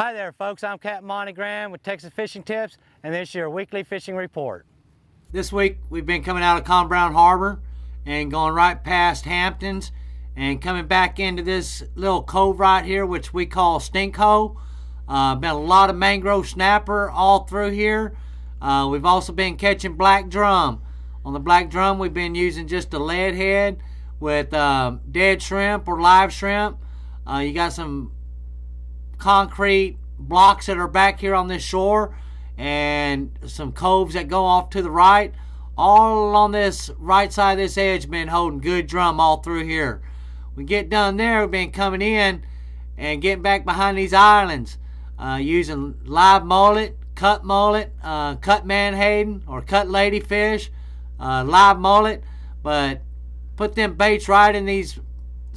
Hi there folks, I'm Captain Monte Graham with Texas Fishing Tips and this is your weekly fishing report. This week we've been coming out of Conn Brown Harbor and going right past Hamptons and coming back into this little cove right here which we call Stink Hole. Uh, been a lot of mangrove snapper all through here. Uh, we've also been catching black drum. On the black drum we've been using just a lead head with uh, dead shrimp or live shrimp. Uh, you got some concrete blocks that are back here on this shore and some coves that go off to the right. All on this right side of this edge been holding good drum all through here. We get done there, we've been coming in and getting back behind these islands uh, using live mullet, cut mullet, uh, cut menhaden or cut ladyfish, uh, live mullet, but put them baits right in these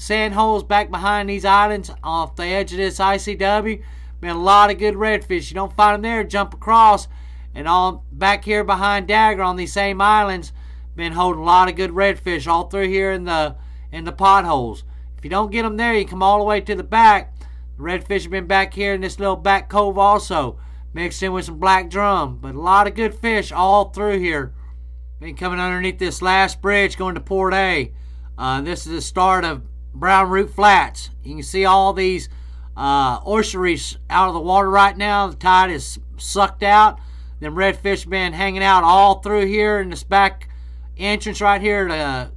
sand holes back behind these islands off the edge of this ICW. Been a lot of good redfish. You don't find them there, jump across. And all back here behind Dagger on these same islands, been holding a lot of good redfish all through here in the in the potholes. If you don't get them there, you come all the way to the back. The redfish have been back here in this little back cove also, mixed in with some black drum. But a lot of good fish all through here. Been coming underneath this last bridge going to Port A. Uh, this is the start of Brown Root Flats. You can see all these uh, out of the water right now. The tide is sucked out. Them redfish been hanging out all through here in this back entrance right here to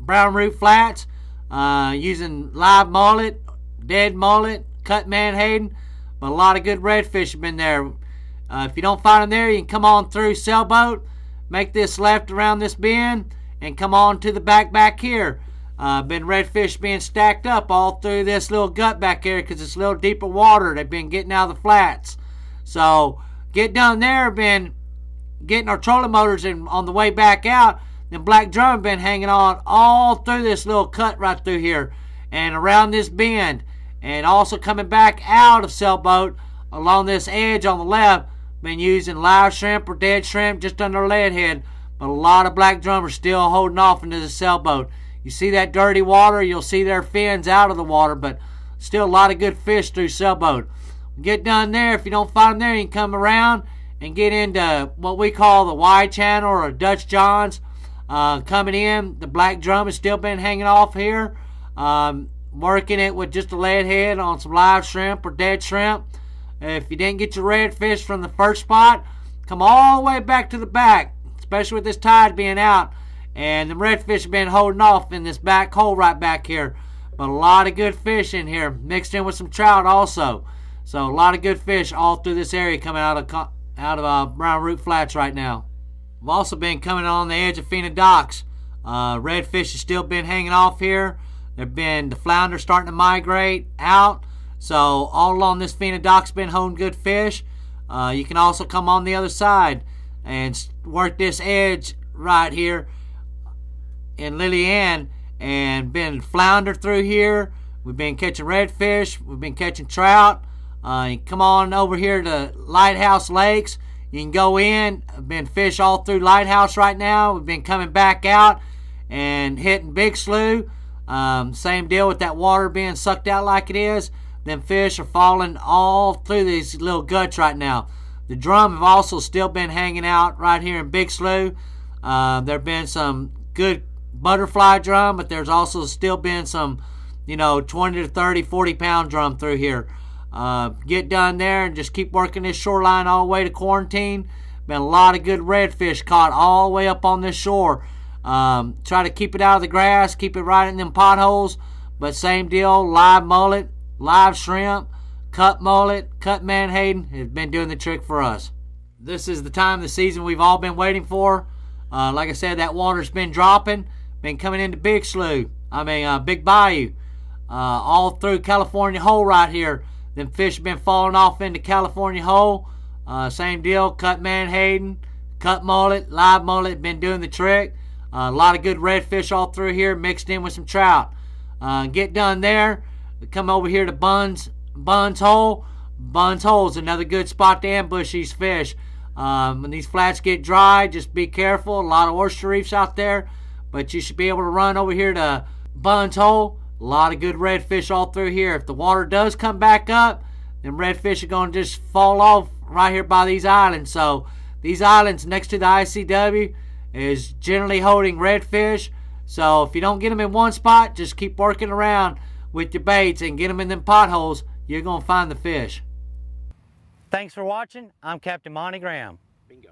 Brown Root Flats. Uh, using live mullet, dead mullet, cut menhaden. But a lot of good redfish have been there. Uh, if you don't find them there, you can come on through sailboat, make this left around this bend, and come on to the back back here. Uh, been redfish being stacked up all through this little gut back here because it's a little deeper water. They've been getting out of the flats. So get down there, been getting our trolling motors and on the way back out. Then black drum been hanging on all through this little cut right through here and around this bend. And also coming back out of sailboat along this edge on the left. Been using live shrimp or dead shrimp just under lead head. But a lot of black drum are still holding off into the sailboat. You see that dirty water, you'll see their fins out of the water, but still a lot of good fish through sailboat. Get done there. If you don't find them there, you can come around and get into what we call the Y channel or Dutch Johns. Uh, coming in, the black drum has still been hanging off here. Um, working it with just a lead head on some live shrimp or dead shrimp. If you didn't get your redfish from the first spot, come all the way back to the back, especially with this tide being out. And the redfish have been holding off in this back hole right back here. But a lot of good fish in here, mixed in with some trout also. So a lot of good fish all through this area coming out of out of uh, Brown Root Flats right now. We've also been coming on the edge of Fina Docks. Uh, redfish has still been hanging off here. There've been the flounder starting to migrate out. So all along this Fina Dock's been holding good fish. Uh, you can also come on the other side and work this edge right here in Lillian and been flounder through here. We've been catching redfish. We've been catching trout. Uh, come on over here to Lighthouse Lakes. You can go in. I've been fish all through Lighthouse right now. We've been coming back out and hitting Big Slough. Um, same deal with that water being sucked out like it is. Them fish are falling all through these little guts right now. The drum have also still been hanging out right here in Big Slough. Uh, there have been some good butterfly drum, but there's also still been some, you know, 20 to 30, 40 pound drum through here. Uh, get done there and just keep working this shoreline all the way to quarantine. Been a lot of good redfish caught all the way up on this shore. Um, try to keep it out of the grass, keep it right in them potholes. But same deal, live mullet, live shrimp, cut mullet, cut menhaden has been doing the trick for us. This is the time of the season we've all been waiting for. Uh, like I said, that water's been dropping. Been coming into Big Slough. I mean, uh, Big Bayou. Uh, all through California Hole right here. Them fish have been falling off into California Hole. Uh, same deal. Cut menhaden, cut mullet, live mullet. Been doing the trick. Uh, a lot of good redfish all through here mixed in with some trout. Uh, get done there. Come over here to Buns, Buns Hole. Buns Hole is another good spot to ambush these fish. Um, when these flats get dry, just be careful. A lot of oyster reefs out there. But you should be able to run over here to Buns Hole. A lot of good redfish all through here. If the water does come back up, then redfish are going to just fall off right here by these islands. So these islands next to the ICW is generally holding redfish. So if you don't get them in one spot, just keep working around with your baits and get them in them potholes. You're going to find the fish. Thanks for watching. I'm Captain Monte Graham. Bingo.